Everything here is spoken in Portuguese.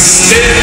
nascer.